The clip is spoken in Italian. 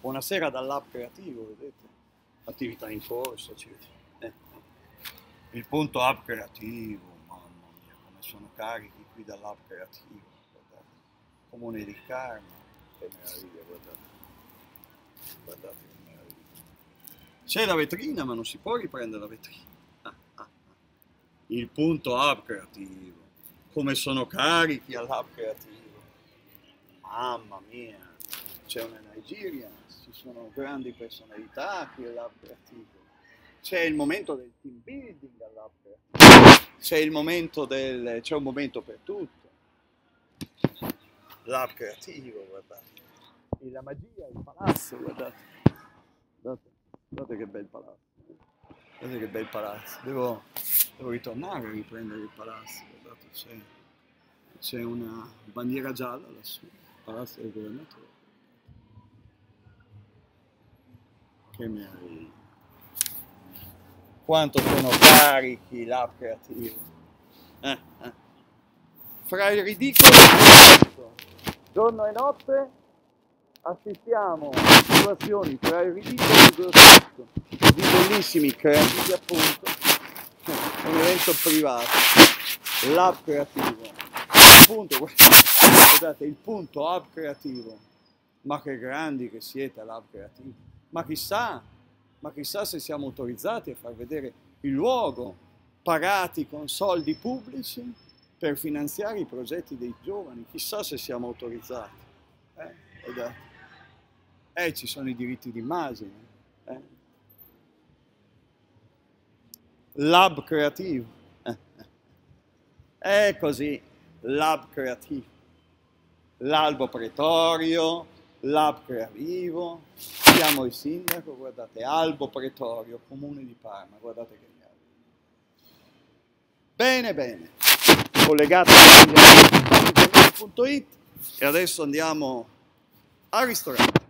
Buonasera dall'app creativo, vedete? Attività in corso, vede. Eh, eh. Il punto app creativo, mamma mia, come sono carichi qui dall'app creativo, guardate. Comune di Karma, che meraviglia, guardate. Guardate che meraviglia. C'è la vetrina, ma non si può riprendere la vetrina. Ah, ah, ah. Il punto app creativo, come sono carichi all'app creativo. Mamma mia, c'è una Nigeria, ci sono grandi personalità all'Hub Creativo. C'è il momento del team building all'Hub Creativo. C'è il momento c'è un momento per tutto. L'Hub Creativo, guardate. E la magia, il palazzo, guardate. Guardate, guardate che bel palazzo. Guardate che bel palazzo. Devo, devo ritornare a riprendere il palazzo. Guardate, c'è, una bandiera gialla lassù palazzo del governatore. Che meraviglia. Quanto sono carichi l'app creativo. Eh, eh. Fra il ridicolo e il giorno e notte assistiamo a situazioni fra il ridicolo e il grottesco di bellissimi creativi appunto. Un evento privato. L'app creativo. Appunto guardate il punto hub creativo. Ma che grandi che siete l'hub creativo ma chissà ma chissà se siamo autorizzati a far vedere il luogo pagati con soldi pubblici per finanziare i progetti dei giovani chissà se siamo autorizzati eh, eh ci sono i diritti d'immagine eh. lab creativo eh. è così lab creativo, l'albo pretorio, lab creativo, siamo il sindaco, guardate, albo pretorio, comune di Parma, guardate che meraviglia. Bene, bene, collegato a e adesso andiamo al ristorante.